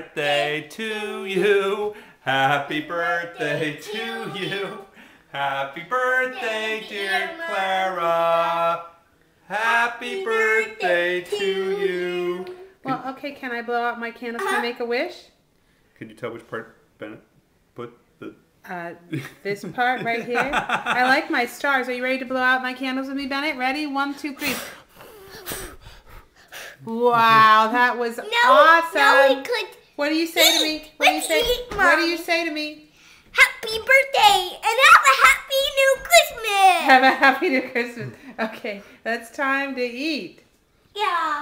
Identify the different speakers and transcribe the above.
Speaker 1: birthday to you. Happy birthday to you. Happy birthday, dear Clara. Happy birthday to you.
Speaker 2: Well, okay, can I blow out my candles? Can I make a wish?
Speaker 1: Can you tell which part Bennett put the
Speaker 2: Uh, this part right here. I like my stars. Are you ready to blow out my candles with me, Bennett? Ready? One, two, three. Wow, that was
Speaker 3: No,
Speaker 2: awesome.
Speaker 3: no, we could.
Speaker 2: What do you say to me? What do you say?
Speaker 3: eat,
Speaker 2: What do you say to me?
Speaker 3: Happy birthday and have a happy new Christmas.
Speaker 2: Have a happy new Christmas. Okay, that's time to eat.
Speaker 3: yeah.